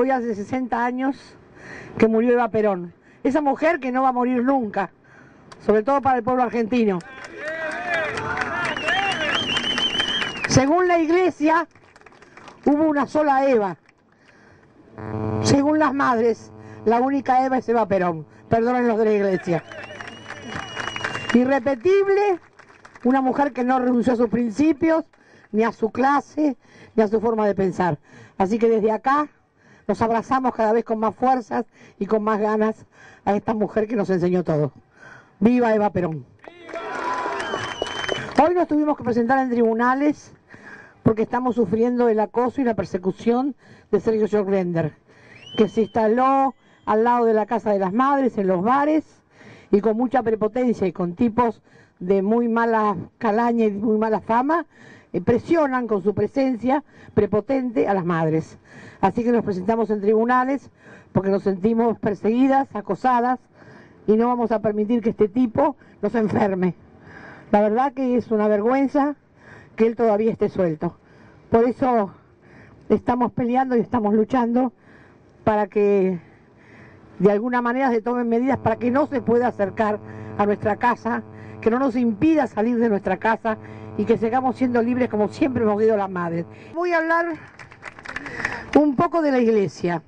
Hoy hace 60 años que murió Eva Perón. Esa mujer que no va a morir nunca, sobre todo para el pueblo argentino. Según la iglesia, hubo una sola Eva. Según las madres, la única Eva es Eva Perón. Perdonen los de la iglesia. Irrepetible, una mujer que no renunció a sus principios, ni a su clase, ni a su forma de pensar. Así que desde acá nos abrazamos cada vez con más fuerzas y con más ganas a esta mujer que nos enseñó todo. ¡Viva Eva Perón! Hoy nos tuvimos que presentar en tribunales porque estamos sufriendo el acoso y la persecución de Sergio Jorglender, que se instaló al lado de la Casa de las Madres, en los bares, y con mucha prepotencia y con tipos de muy mala calaña y muy mala fama, presionan con su presencia prepotente a las madres. Así que nos presentamos en tribunales porque nos sentimos perseguidas, acosadas, y no vamos a permitir que este tipo nos enferme. La verdad que es una vergüenza que él todavía esté suelto. Por eso estamos peleando y estamos luchando para que de alguna manera se tomen medidas para que no se pueda acercar a nuestra casa, que no nos impida salir de nuestra casa y que sigamos siendo libres como siempre hemos sido las madres. Voy a hablar un poco de la iglesia,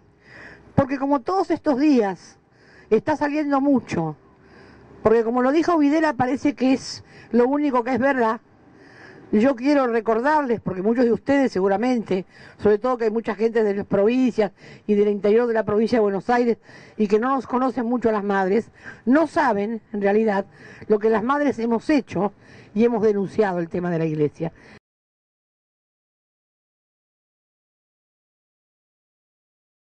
porque como todos estos días está saliendo mucho, porque como lo dijo Videla parece que es lo único que es verdad, yo quiero recordarles, porque muchos de ustedes seguramente, sobre todo que hay mucha gente de las provincias y del interior de la provincia de Buenos Aires y que no nos conocen mucho a las madres, no saben en realidad lo que las madres hemos hecho y hemos denunciado el tema de la iglesia.